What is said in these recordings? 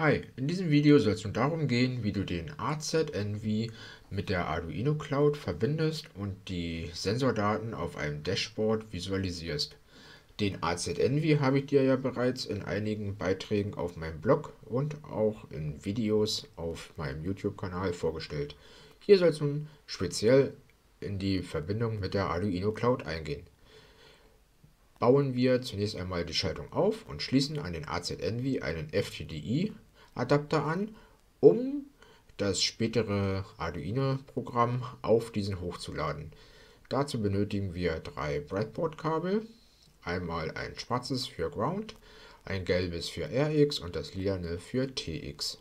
Hi, in diesem Video soll es nun darum gehen, wie du den AZNV mit der Arduino Cloud verbindest und die Sensordaten auf einem Dashboard visualisierst. Den AZNV habe ich dir ja bereits in einigen Beiträgen auf meinem Blog und auch in Videos auf meinem YouTube-Kanal vorgestellt. Hier soll es nun speziell in die Verbindung mit der Arduino Cloud eingehen. Bauen wir zunächst einmal die Schaltung auf und schließen an den AZNV einen FTDI Adapter an, um das spätere Arduino-Programm auf diesen hochzuladen. Dazu benötigen wir drei Breadboard-Kabel, einmal ein schwarzes für Ground, ein gelbes für RX und das lilane für TX.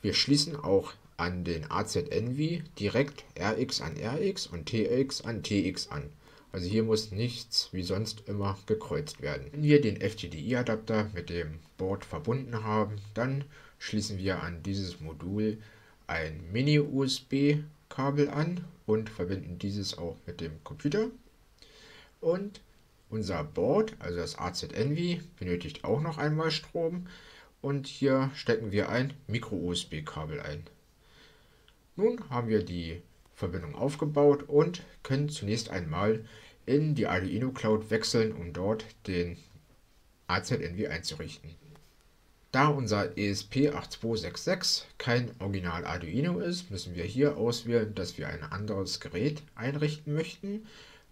Wir schließen auch an den AZNV direkt RX an RX und TX an TX an. Also hier muss nichts wie sonst immer gekreuzt werden. Wenn wir den FTDI-Adapter mit dem Board verbunden haben, dann schließen wir an dieses Modul ein Mini-USB-Kabel an und verbinden dieses auch mit dem Computer. Und unser Board, also das AZNV, benötigt auch noch einmal Strom und hier stecken wir ein Micro-USB-Kabel ein. Nun haben wir die Verbindung aufgebaut und können zunächst einmal in die Arduino Cloud wechseln, um dort den AZNV einzurichten. Da unser ESP8266 kein Original Arduino ist, müssen wir hier auswählen, dass wir ein anderes Gerät einrichten möchten.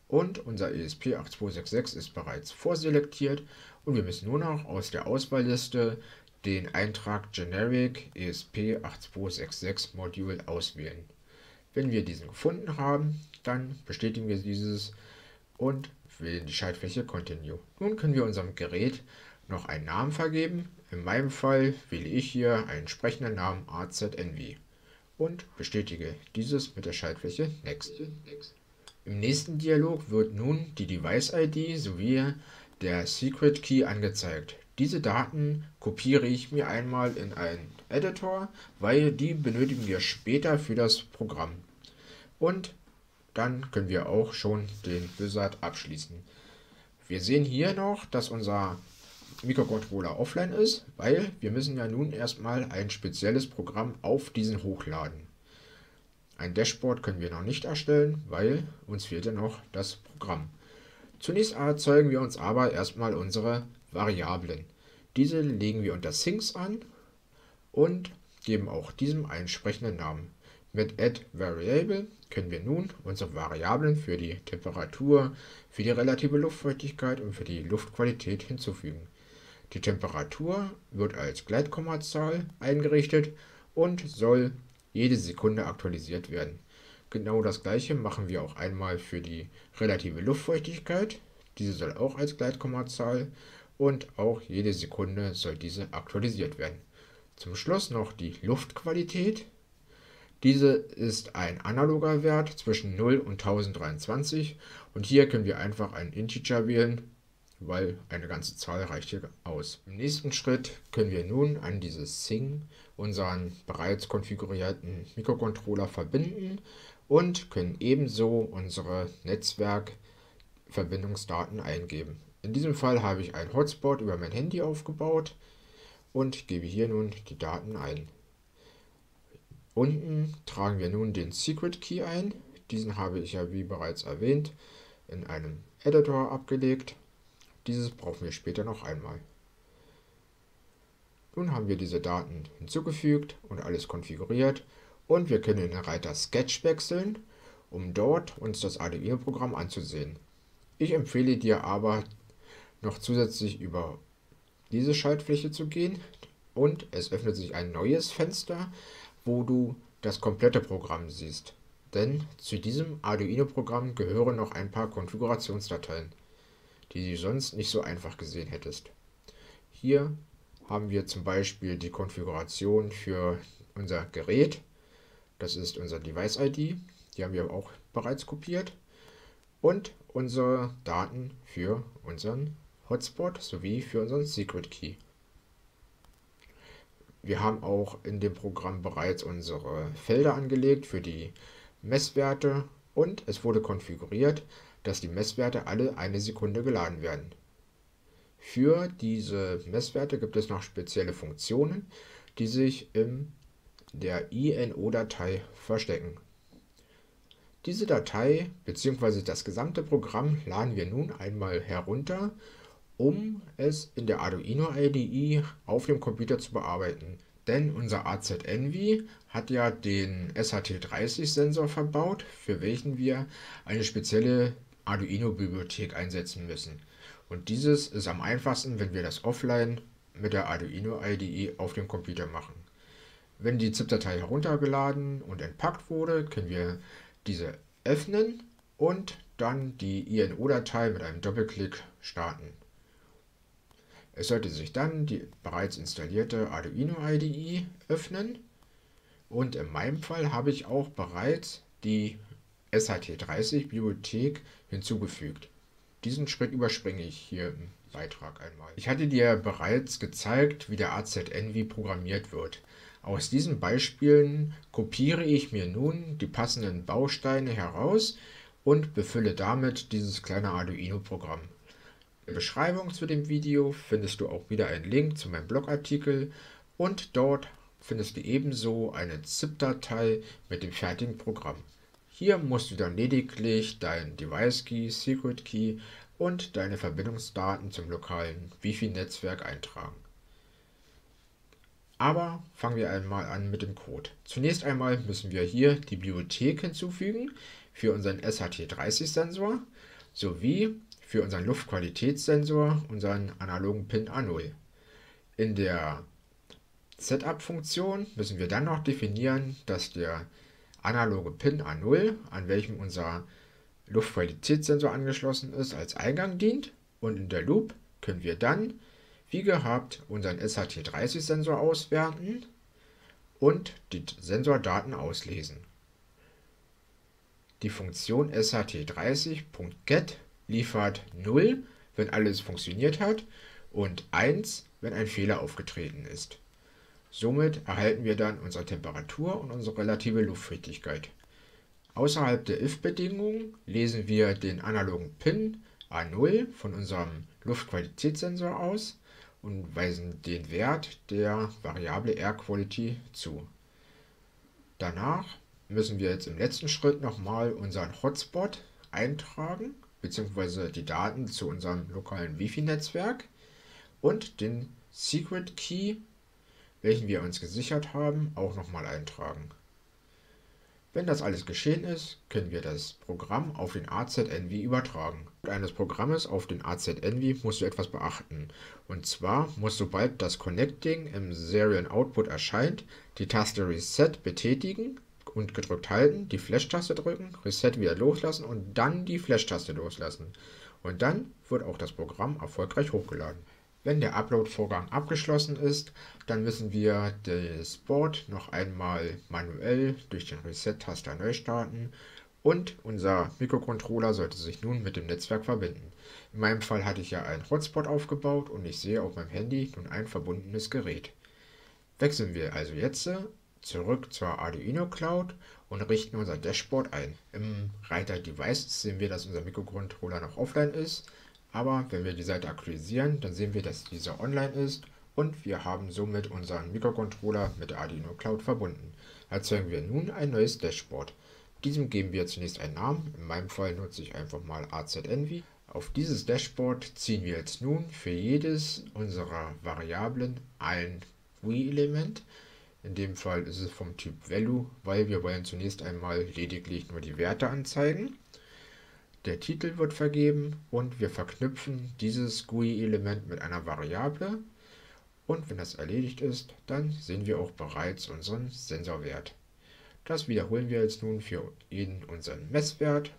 Und unser ESP8266 ist bereits vorselektiert und wir müssen nur noch aus der Auswahlliste den Eintrag Generic ESP8266 Module auswählen. Wenn wir diesen gefunden haben, dann bestätigen wir dieses und wählen die Schaltfläche Continue. Nun können wir unserem Gerät noch einen Namen vergeben. In meinem Fall wähle ich hier einen entsprechenden Namen AZNV und bestätige dieses mit der Schaltfläche Next. Im nächsten Dialog wird nun die Device-ID sowie der Secret Key angezeigt. Diese Daten kopiere ich mir einmal in einen Editor, weil die benötigen wir später für das Programm. Und dann können wir auch schon den Wizard abschließen. Wir sehen hier noch, dass unser Mikrocontroller offline ist, weil wir müssen ja nun erstmal ein spezielles Programm auf diesen hochladen. Ein Dashboard können wir noch nicht erstellen, weil uns fehlt ja noch das Programm. Zunächst erzeugen wir uns aber erstmal unsere Variablen. Diese legen wir unter Things an und geben auch diesem einen entsprechenden Namen. Mit Add Variable können wir nun unsere Variablen für die Temperatur, für die relative Luftfeuchtigkeit und für die Luftqualität hinzufügen. Die Temperatur wird als Gleitkommazahl eingerichtet und soll jede Sekunde aktualisiert werden. Genau das gleiche machen wir auch einmal für die relative Luftfeuchtigkeit. Diese soll auch als Gleitkommazahl und auch jede Sekunde soll diese aktualisiert werden. Zum Schluss noch die Luftqualität. Diese ist ein analoger Wert zwischen 0 und 1023 und hier können wir einfach einen Integer wählen, weil eine ganze Zahl reicht hier aus. Im nächsten Schritt können wir nun an dieses Sing unseren bereits konfigurierten Mikrocontroller verbinden und können ebenso unsere Netzwerkverbindungsdaten eingeben. In diesem Fall habe ich einen Hotspot über mein Handy aufgebaut und gebe hier nun die Daten ein. Unten tragen wir nun den Secret Key ein. Diesen habe ich ja wie bereits erwähnt in einem Editor abgelegt. Dieses brauchen wir später noch einmal. Nun haben wir diese Daten hinzugefügt und alles konfiguriert und wir können in den Reiter Sketch wechseln, um dort uns das Arduino-Programm anzusehen. Ich empfehle dir aber noch zusätzlich über diese Schaltfläche zu gehen und es öffnet sich ein neues Fenster, wo du das komplette Programm siehst. Denn zu diesem Arduino-Programm gehören noch ein paar Konfigurationsdateien, die du sonst nicht so einfach gesehen hättest. Hier haben wir zum Beispiel die Konfiguration für unser Gerät. Das ist unser Device-ID. Die haben wir auch bereits kopiert. Und unsere Daten für unseren Hotspot sowie für unseren Secret Key. Wir haben auch in dem Programm bereits unsere Felder angelegt für die Messwerte und es wurde konfiguriert, dass die Messwerte alle eine Sekunde geladen werden. Für diese Messwerte gibt es noch spezielle Funktionen, die sich in der INO-Datei verstecken. Diese Datei bzw. das gesamte Programm laden wir nun einmal herunter, um es in der Arduino IDE auf dem Computer zu bearbeiten. Denn unser AZENVI hat ja den SHT30-Sensor verbaut, für welchen wir eine spezielle Arduino-Bibliothek einsetzen müssen. Und dieses ist am einfachsten, wenn wir das offline mit der Arduino IDE auf dem Computer machen. Wenn die ZIP-Datei heruntergeladen und entpackt wurde, können wir diese öffnen und dann die INO-Datei mit einem Doppelklick starten. Es sollte sich dann die bereits installierte Arduino IDE öffnen und in meinem Fall habe ich auch bereits die SHT30 Bibliothek hinzugefügt. Diesen Schritt überspringe ich hier im Beitrag einmal. Ich hatte dir bereits gezeigt, wie der AZNV programmiert wird. Aus diesen Beispielen kopiere ich mir nun die passenden Bausteine heraus und befülle damit dieses kleine Arduino-Programm. In der Beschreibung zu dem Video findest du auch wieder einen Link zu meinem Blogartikel und dort findest du ebenso eine ZIP-Datei mit dem fertigen Programm. Hier musst du dann lediglich deinen Device Key, Secret Key und deine Verbindungsdaten zum lokalen Wi-Fi-Netzwerk eintragen. Aber fangen wir einmal an mit dem Code. Zunächst einmal müssen wir hier die Bibliothek hinzufügen für unseren SHT30-Sensor sowie für unseren Luftqualitätssensor, unseren analogen Pin A0. In der Setup-Funktion müssen wir dann noch definieren, dass der analoge Pin A0, an welchem unser Luftqualitätssensor angeschlossen ist, als Eingang dient und in der Loop können wir dann wie gehabt unseren SHT30-Sensor auswerten und die Sensordaten auslesen. Die Funktion SHT30.get liefert 0, wenn alles funktioniert hat und 1, wenn ein Fehler aufgetreten ist. Somit erhalten wir dann unsere Temperatur und unsere relative Luftfeuchtigkeit. Außerhalb der if-Bedingungen lesen wir den analogen Pin A0 von unserem Luftqualitätssensor aus und weisen den Wert der Variable Air Quality zu. Danach müssen wir jetzt im letzten Schritt nochmal unseren Hotspot eintragen, beziehungsweise die Daten zu unserem lokalen Wi-Fi-Netzwerk und den Secret Key, welchen wir uns gesichert haben, auch nochmal eintragen. Wenn das alles geschehen ist, können wir das Programm auf den AZNV übertragen. Mit eines Programmes auf den AZNV musst du etwas beachten. Und zwar muss sobald das Connecting im Serial Output erscheint, die Taste Reset betätigen und gedrückt halten, die Flash-Taste drücken, Reset wieder loslassen und dann die Flash-Taste loslassen. Und dann wird auch das Programm erfolgreich hochgeladen. Wenn der Upload-Vorgang abgeschlossen ist, dann müssen wir das Board noch einmal manuell durch den Reset-Taster neu starten und unser Mikrocontroller sollte sich nun mit dem Netzwerk verbinden. In meinem Fall hatte ich ja einen Hotspot aufgebaut und ich sehe auf meinem Handy nun ein verbundenes Gerät. Wechseln wir also jetzt zurück zur Arduino Cloud und richten unser Dashboard ein. Im Reiter Devices sehen wir, dass unser Mikrocontroller noch offline ist aber wenn wir die Seite aktualisieren, dann sehen wir, dass dieser online ist und wir haben somit unseren Mikrocontroller mit der Arduino Cloud verbunden. Erzeugen wir nun ein neues Dashboard. Diesem geben wir zunächst einen Namen, in meinem Fall nutze ich einfach mal AZENVI. Auf dieses Dashboard ziehen wir jetzt nun für jedes unserer Variablen ein GUI-Element. In dem Fall ist es vom Typ Value, weil wir wollen zunächst einmal lediglich nur die Werte anzeigen. Der Titel wird vergeben und wir verknüpfen dieses GUI-Element mit einer Variable. Und wenn das erledigt ist, dann sehen wir auch bereits unseren Sensorwert. Das wiederholen wir jetzt nun für jeden unseren Messwert,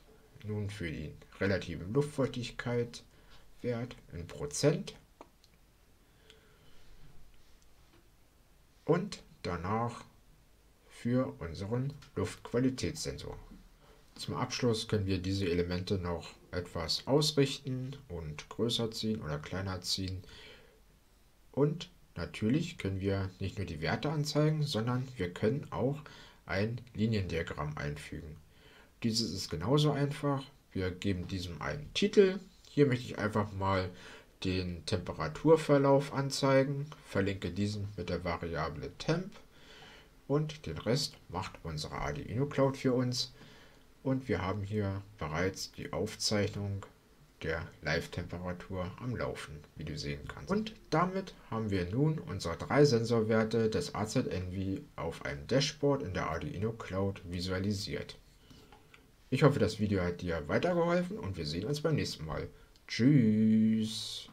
nun für den relativen Luftfeuchtigkeitswert in Prozent und danach für unseren Luftqualitätssensor. Zum Abschluss können wir diese Elemente noch etwas ausrichten und größer ziehen oder kleiner ziehen. Und natürlich können wir nicht nur die Werte anzeigen, sondern wir können auch ein Liniendiagramm einfügen. Dieses ist genauso einfach. Wir geben diesem einen Titel. Hier möchte ich einfach mal den Temperaturverlauf anzeigen, verlinke diesen mit der Variable temp und den Rest macht unsere Arduino Cloud für uns und wir haben hier bereits die Aufzeichnung der Live-Temperatur am Laufen, wie du sehen kannst. Und damit haben wir nun unsere drei Sensorwerte des AZNV auf einem Dashboard in der Arduino Cloud visualisiert. Ich hoffe, das Video hat dir weitergeholfen und wir sehen uns beim nächsten Mal. Tschüss!